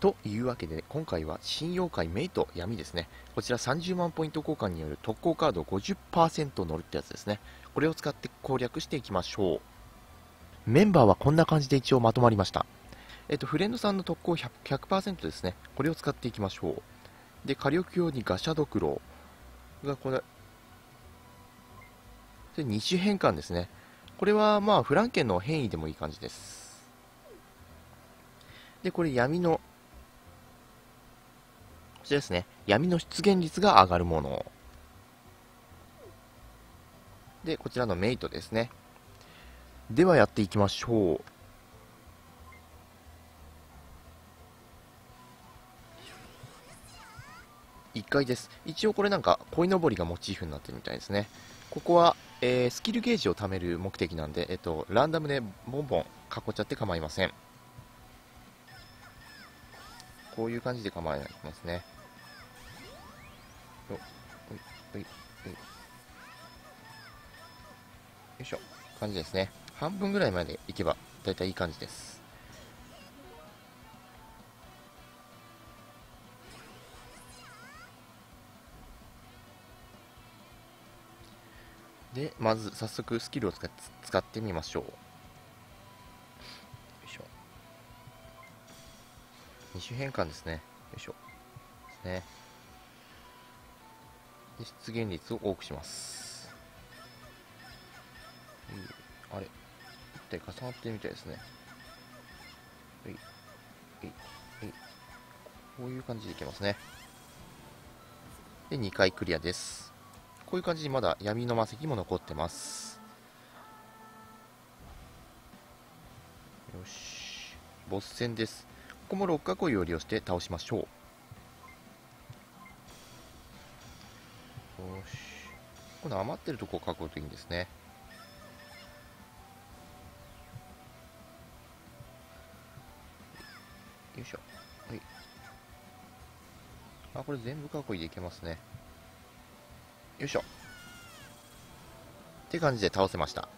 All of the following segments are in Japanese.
というわけで今回は新妖怪メイト闇ですね。こちら30万ポイント交換による特攻カード50%乗るってやつですね。これを使って攻略していきましょう。メンバーはこんな感じで一応まとまりました。えっとフレンドさんの特攻 100%, 100ですね。これを使っていきましょう。で火力用にガシャドクロがこれで2種変換ですね。これはまあフランケンの変異でもいい感じです。でこれ闇のちですね。闇の出現率が上がるもの。でこちらのメイトですね。ではやっていきましょう。1階です。一応これなんか鯉のぼりがモチーフになってるみたいですね。ここは、えー、スキルゲージを貯める目的なんで、えっと、ランダムでボンボン囲っちゃって構いません。こういう感じで構えますねよよよいしょ感じですね。半分ぐらいまでいけばだいたいいい感じです。でまず早速スキルを使っ使ってみましょう。よいしょ。二種変換ですね。よいしょ。ですね。で出現率を多くします。あれ。一体重なってるみたいですね。はい。はい。はい。こういう感じでいけますね。で2回クリアです。こういう感じにまだ闇の魔石も残ってます。よし。ボス戦です。ここも六角を利用して倒しましょう。よし。この余ってるとこを囲うといいんですね。よいしょ。はい。あこれ全部囲いでいけますね。よいしょ。って感じで倒せました。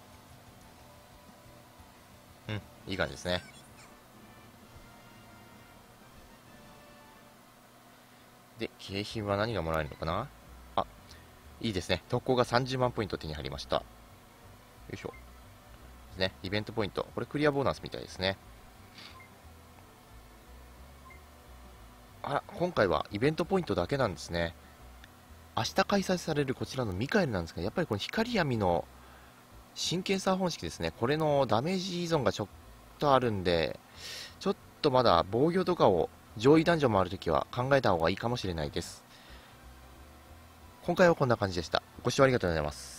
うんいい感じですね。で景品は何がもらえるのかな？あいいですね。特攻が30万ポイント手に入りました。よいしょ。ですね。イベントポイント。これクリアボーナスみたいですね。あら今回はイベントポイントだけなんですね。明日開催されるこちらのミカエルなんですがやっぱりこの光闇の真剣さ方式ですね。これのダメージ依存がちょっとあるんでちょっとまだ防御とかを上位ダンジョン回るときは考えた方がいいかもしれないです。今回はこんな感じでした。ご視聴ありがとうございます。